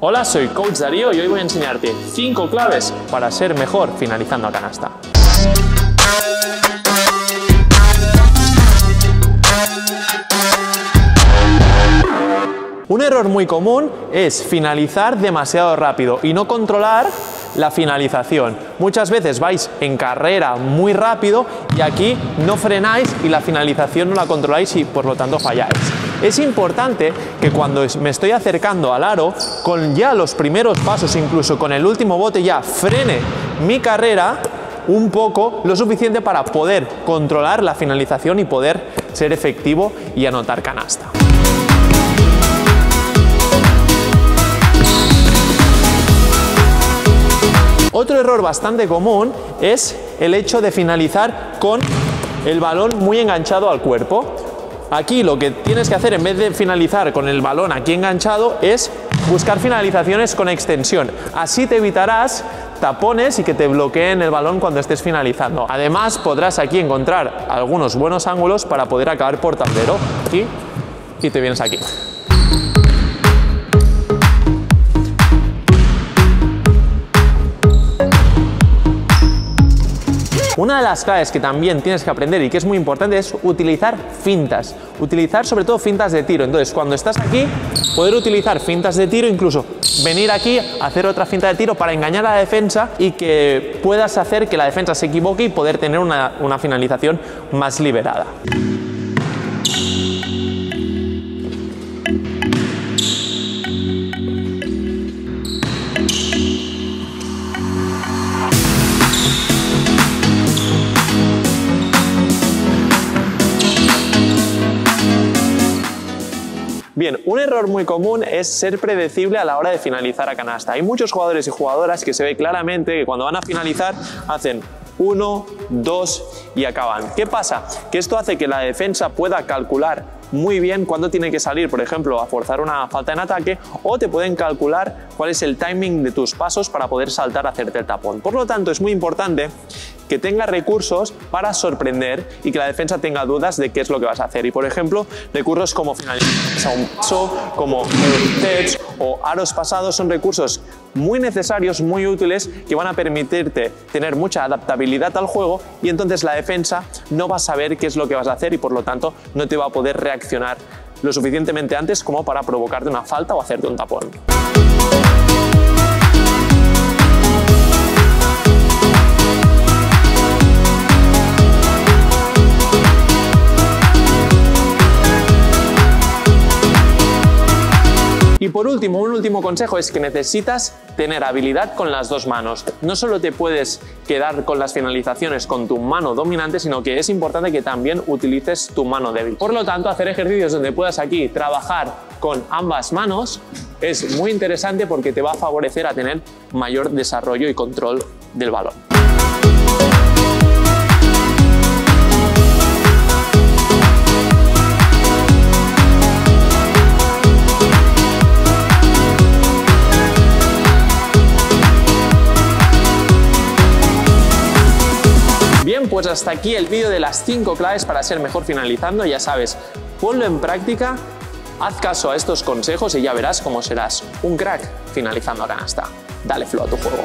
Hola, soy Coach Darío y hoy voy a enseñarte 5 claves para ser mejor finalizando a canasta. Un error muy común es finalizar demasiado rápido y no controlar la finalización. Muchas veces vais en carrera muy rápido y aquí no frenáis y la finalización no la controláis y por lo tanto falláis. Es importante que cuando me estoy acercando al aro, con ya los primeros pasos, incluso con el último bote, ya frene mi carrera un poco, lo suficiente para poder controlar la finalización y poder ser efectivo y anotar canasta. Otro error bastante común es el hecho de finalizar con el balón muy enganchado al cuerpo. Aquí lo que tienes que hacer en vez de finalizar con el balón aquí enganchado es buscar finalizaciones con extensión. Así te evitarás tapones y que te bloqueen el balón cuando estés finalizando. Además podrás aquí encontrar algunos buenos ángulos para poder acabar por tablero. Aquí y te vienes aquí. Una de las claves que también tienes que aprender y que es muy importante es utilizar fintas. Utilizar sobre todo fintas de tiro. Entonces, cuando estás aquí, poder utilizar fintas de tiro, incluso venir aquí, hacer otra finta de tiro para engañar a la defensa y que puedas hacer que la defensa se equivoque y poder tener una, una finalización más liberada. Bien, un error muy común es ser predecible a la hora de finalizar a canasta. Hay muchos jugadores y jugadoras que se ve claramente que cuando van a finalizar hacen uno, dos y acaban. ¿Qué pasa? Que esto hace que la defensa pueda calcular muy bien cuándo tiene que salir, por ejemplo, a forzar una falta en ataque o te pueden calcular cuál es el timing de tus pasos para poder saltar a hacerte el tapón. Por lo tanto, es muy importante que tenga recursos para sorprender y que la defensa tenga dudas de qué es lo que vas a hacer. Y por ejemplo, recursos como finalizar un paso, como tests o aros pasados son recursos muy necesarios, muy útiles, que van a permitirte tener mucha adaptabilidad al juego y entonces la defensa no va a saber qué es lo que vas a hacer y por lo tanto no te va a poder reaccionar lo suficientemente antes como para provocarte una falta o hacerte un tapón. Por último, un último consejo es que necesitas tener habilidad con las dos manos. No solo te puedes quedar con las finalizaciones con tu mano dominante, sino que es importante que también utilices tu mano débil. Por lo tanto, hacer ejercicios donde puedas aquí trabajar con ambas manos es muy interesante porque te va a favorecer a tener mayor desarrollo y control del balón. Pues hasta aquí el vídeo de las 5 claves para ser mejor finalizando. Ya sabes, ponlo en práctica, haz caso a estos consejos y ya verás cómo serás un crack finalizando a canasta. Dale flow a tu juego.